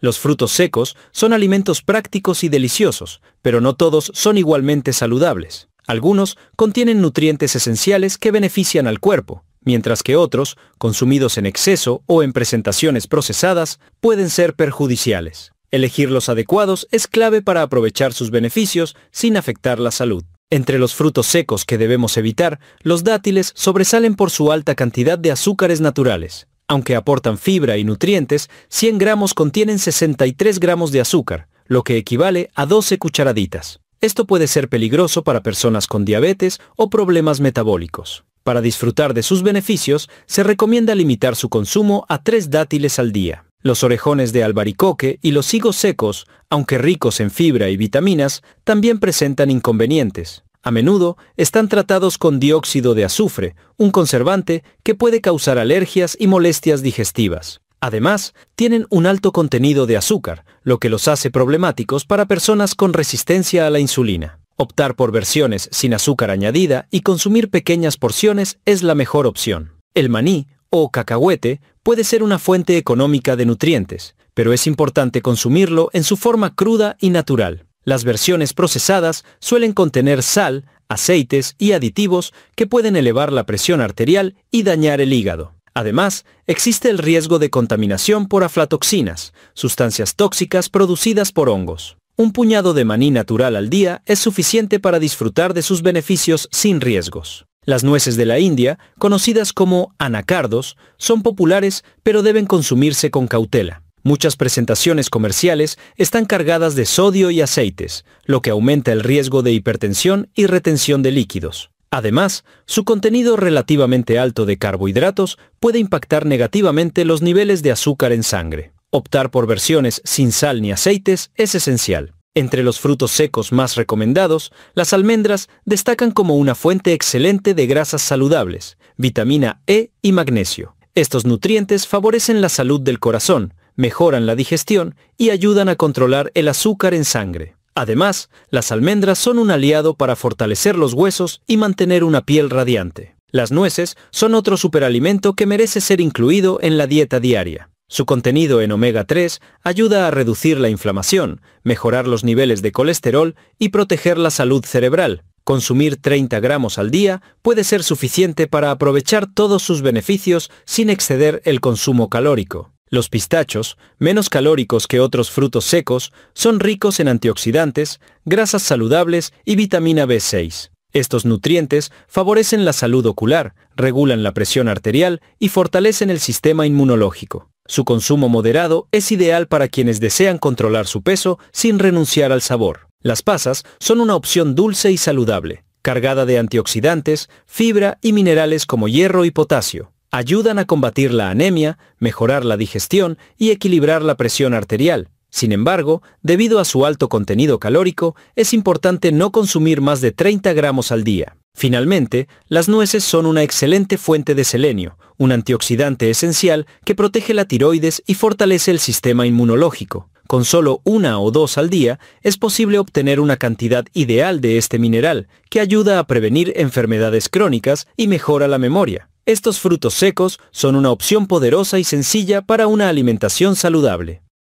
Los frutos secos son alimentos prácticos y deliciosos, pero no todos son igualmente saludables. Algunos contienen nutrientes esenciales que benefician al cuerpo, mientras que otros, consumidos en exceso o en presentaciones procesadas, pueden ser perjudiciales. Elegir los adecuados es clave para aprovechar sus beneficios sin afectar la salud. Entre los frutos secos que debemos evitar, los dátiles sobresalen por su alta cantidad de azúcares naturales. Aunque aportan fibra y nutrientes, 100 gramos contienen 63 gramos de azúcar, lo que equivale a 12 cucharaditas. Esto puede ser peligroso para personas con diabetes o problemas metabólicos. Para disfrutar de sus beneficios, se recomienda limitar su consumo a 3 dátiles al día. Los orejones de albaricoque y los higos secos, aunque ricos en fibra y vitaminas, también presentan inconvenientes. A menudo están tratados con dióxido de azufre, un conservante que puede causar alergias y molestias digestivas. Además, tienen un alto contenido de azúcar, lo que los hace problemáticos para personas con resistencia a la insulina. Optar por versiones sin azúcar añadida y consumir pequeñas porciones es la mejor opción. El maní, o cacahuete puede ser una fuente económica de nutrientes, pero es importante consumirlo en su forma cruda y natural. Las versiones procesadas suelen contener sal, aceites y aditivos que pueden elevar la presión arterial y dañar el hígado. Además, existe el riesgo de contaminación por aflatoxinas, sustancias tóxicas producidas por hongos. Un puñado de maní natural al día es suficiente para disfrutar de sus beneficios sin riesgos. Las nueces de la India, conocidas como anacardos, son populares pero deben consumirse con cautela. Muchas presentaciones comerciales están cargadas de sodio y aceites, lo que aumenta el riesgo de hipertensión y retención de líquidos. Además, su contenido relativamente alto de carbohidratos puede impactar negativamente los niveles de azúcar en sangre. Optar por versiones sin sal ni aceites es esencial. Entre los frutos secos más recomendados, las almendras destacan como una fuente excelente de grasas saludables, vitamina E y magnesio. Estos nutrientes favorecen la salud del corazón, mejoran la digestión y ayudan a controlar el azúcar en sangre. Además, las almendras son un aliado para fortalecer los huesos y mantener una piel radiante. Las nueces son otro superalimento que merece ser incluido en la dieta diaria. Su contenido en omega 3 ayuda a reducir la inflamación, mejorar los niveles de colesterol y proteger la salud cerebral. Consumir 30 gramos al día puede ser suficiente para aprovechar todos sus beneficios sin exceder el consumo calórico. Los pistachos, menos calóricos que otros frutos secos, son ricos en antioxidantes, grasas saludables y vitamina B6. Estos nutrientes favorecen la salud ocular, regulan la presión arterial y fortalecen el sistema inmunológico. Su consumo moderado es ideal para quienes desean controlar su peso sin renunciar al sabor. Las pasas son una opción dulce y saludable, cargada de antioxidantes, fibra y minerales como hierro y potasio. Ayudan a combatir la anemia, mejorar la digestión y equilibrar la presión arterial. Sin embargo, debido a su alto contenido calórico, es importante no consumir más de 30 gramos al día. Finalmente, las nueces son una excelente fuente de selenio, un antioxidante esencial que protege la tiroides y fortalece el sistema inmunológico. Con solo una o dos al día es posible obtener una cantidad ideal de este mineral, que ayuda a prevenir enfermedades crónicas y mejora la memoria. Estos frutos secos son una opción poderosa y sencilla para una alimentación saludable.